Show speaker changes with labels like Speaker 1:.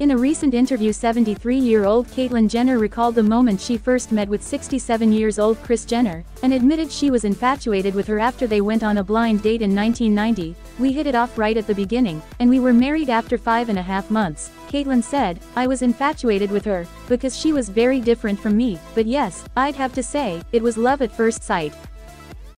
Speaker 1: In a recent interview 73-year-old Caitlyn Jenner recalled the moment she first met with 67 years old Kris Jenner, and admitted she was infatuated with her after they went on a blind date in 1990, we hit it off right at the beginning, and we were married after five and a half months, Caitlyn said, I was infatuated with her, because she was very different from me, but yes, I'd have to say, it was love at first sight,